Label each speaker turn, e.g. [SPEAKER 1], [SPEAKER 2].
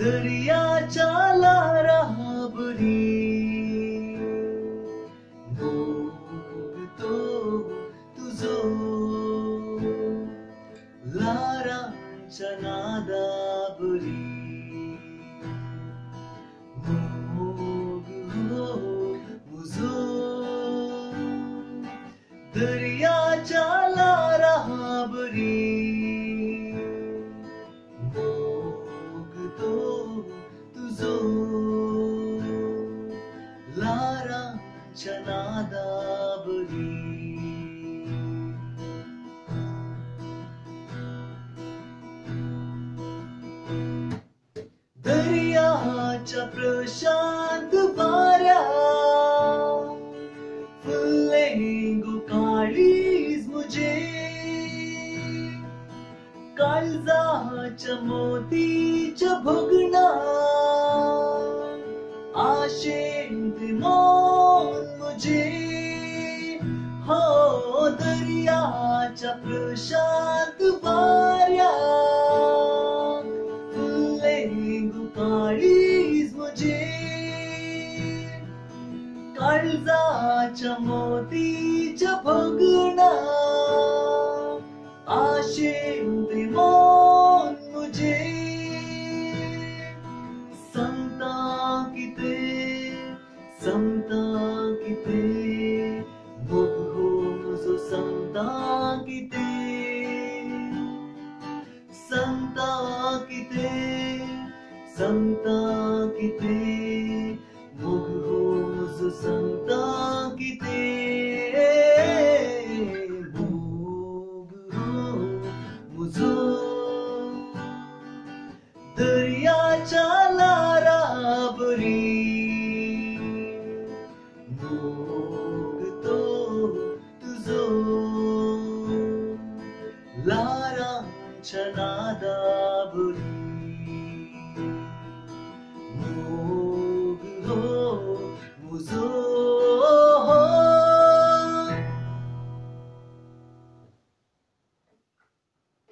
[SPEAKER 1] दर्याच्या लाराबरी मोग तो तुझो। लारांच्या नादाबरी मोग हो नादाबरी दर्याच्या प्रशांत वाऱ्या फुलेंगू काळीज मुझे। काळजाच्या मोतीच्या भोगणा आशेंत मोन च्या प्रशांत वाऱ्या लेंगू काळीज म्हजे काळजाच्या मोतीच्या भगणा आशेन प्रेमान संता किते संता किते भोग ता किते सन्ता ना